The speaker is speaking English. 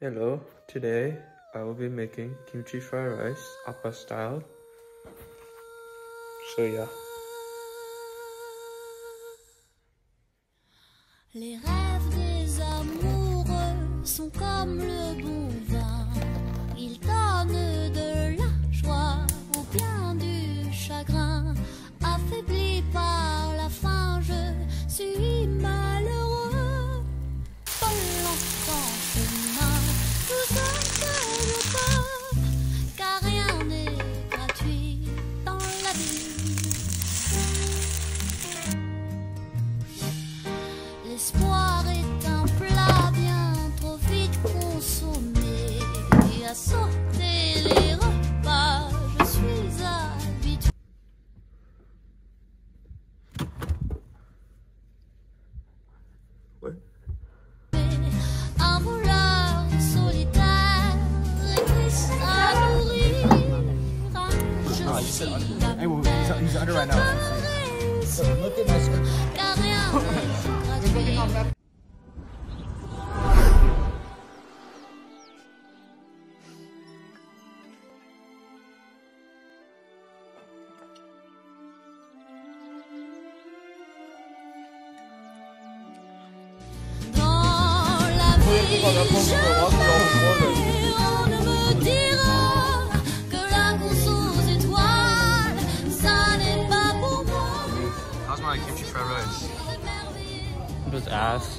Hello, today I will be making kimchi fried rice, appa style. So yeah. L'espoir est un plat bien trop vite consommé. Et à sauter les repas, je suis habitué. Ouais. Un voleur solitaire et qui s'anourrit. Je suis la Hey, well, he's, he's under right now. Look at this. How's my kimchi fried rice? Was ass.